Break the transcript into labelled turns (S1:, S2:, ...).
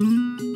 S1: Música